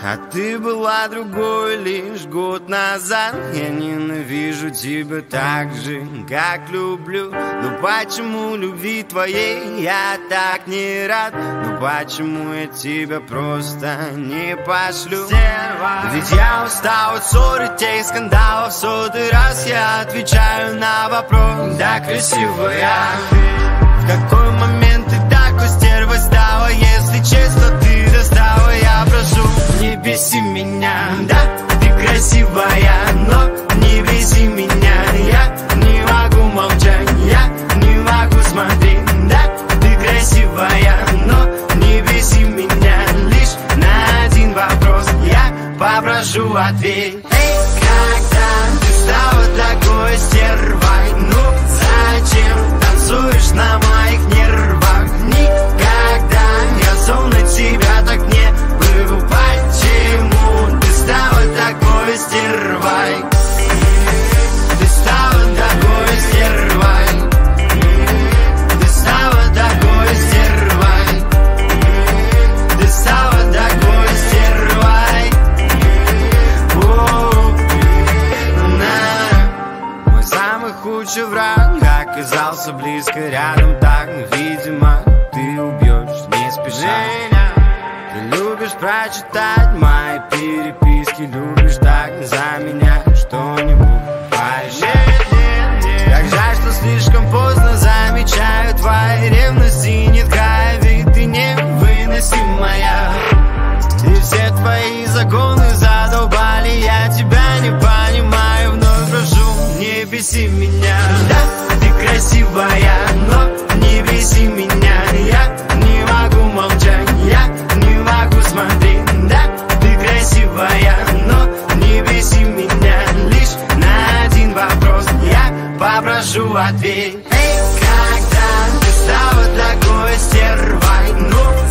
А ты была другой лишь год назад. Я ненавижу тебя так же, как люблю. Но почему любви твоей я так не рад? Ну почему я тебя просто не пошлю? Ведь я устал от ссор и скандалов Сотый раз. Я отвечаю на вопрос. Да красивая. В какой момент Да, ты красивая, но не беси меня. Я не могу молчать, я не могу смотреть. Да, ты красивая, но не беси меня. Лишь на один вопрос я попрошу ответь худший враг оказался близко рядом так видимо, ты убьешь. Не спеша. Ты любишь прочитать мои переписки Любишь так за меня что-нибудь порешать. Как жаль, что слишком поздно замечаю твои ревности Нет, ведь ты невыносимая. И все твои законы задолбали Я тебя не понимаю, вновь прошу, не беси меня под дверь Когда ты стала такой стервой, ну